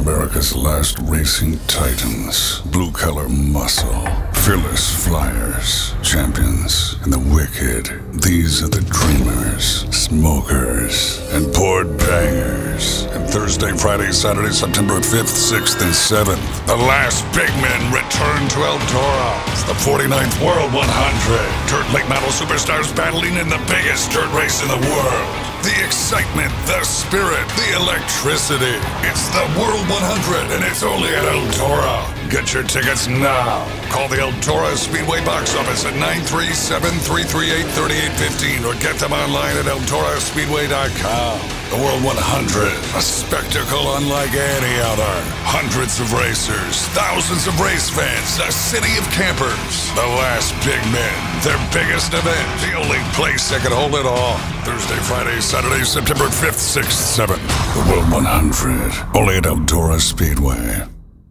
America's last racing titans. Blue collar muscle. Fearless flyers. Champions. And the wicked. These are the dreamers. Smokers. And poured bangers. And Thursday, Friday, Saturday, September 5th, 6th, and 7th. The last big men return to El Toro. It's the 49th World 100. Dirt late model superstars battling in the biggest dirt race in the world. The excitement, the spirit, the electricity. It's the World 100, and it's only at Eldora. Get your tickets now. Call the Eldora Speedway box office at 937-338-3815 or get them online at eldoraspeedway.com. The World 100, a spectacle unlike any other. Hundreds of racers, thousands of race fans, a city of campers. The last big men, their biggest event, the only place that can hold it all. Thursday, Friday, Saturday, September 5th, 6th, 7th. The World 100, only at Eldora Speedway.